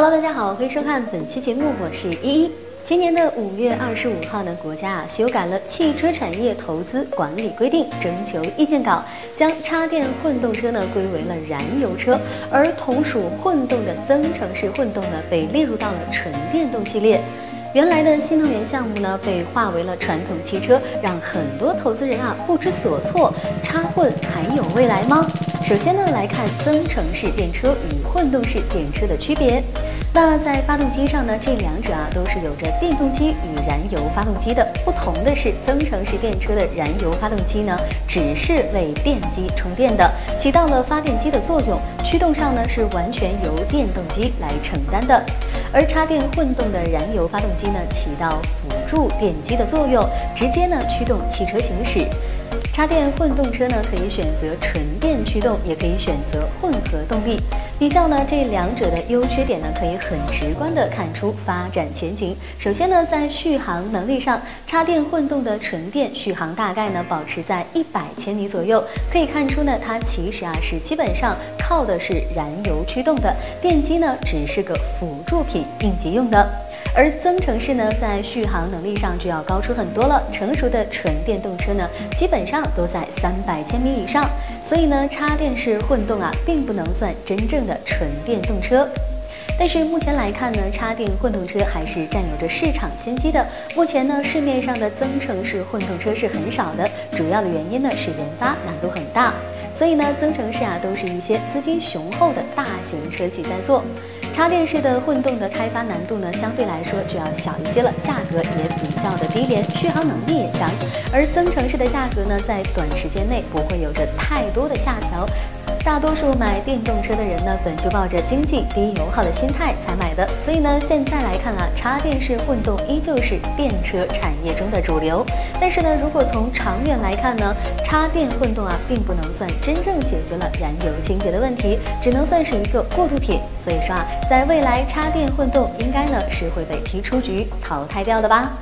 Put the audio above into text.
Hello，大家好，欢迎收看本期节目，我是依依。今年的五月二十五号呢，国家啊修改了汽车产业投资管理规定征求意见稿，将插电混动车呢归为了燃油车，而同属混动的增程式混动呢被列入到了纯电动系列。原来的新能源项目呢被划为了传统汽车，让很多投资人啊不知所措。插混还有未来吗？首先呢来看增程式电车与混动式电车的区别。那在发动机上呢，这两者啊都是有着电动机与燃油发动机的。不同的是，增程式电车的燃油发动机呢，只是为电机充电的，起到了发电机的作用，驱动上呢是完全由电动机来承担的。而插电混动的燃油发动机呢，起到辅助电机的作用，直接呢驱动汽车行驶。插电混动车呢，可以选择纯电驱动，也可以选择混合动力。比较呢，这两者的优缺点呢，可以很直观的看出发展前景。首先呢，在续航能力上，插电混动的纯电续航大概呢保持在一百千米左右，可以看出呢，它其实啊是基本上靠的是燃油驱动的，电机呢只是个辅助品，应急用的。而增程式呢，在续航能力上就要高出很多了。成熟的纯电动车呢，基本上都在三百千米以上。所以呢，插电式混动啊，并不能算真正的纯电动车。但是目前来看呢，插电混动车还是占有着市场先机的。目前呢，市面上的增程式混动车是很少的，主要的原因呢是研发难度很大。所以呢，增程式啊，都是一些资金雄厚的大型车企在做。插电式的混动的开发难度呢，相对来说就要小一些了，价格也比较的低廉，续航能力也强。而增程式的价格呢，在短时间内不会有着太多的下调。大多数买电动车的人呢，本就抱着经济低油耗的心态才买的，所以呢，现在来看啊，插电式混动依旧是电车产业中的主流。但是呢，如果从长远来看呢，插电混动啊，并不能算真正解决了燃油清洁的问题，只能算是一个过渡品。所以说啊，在未来插电混动应该呢是会被踢出局、淘汰掉的吧。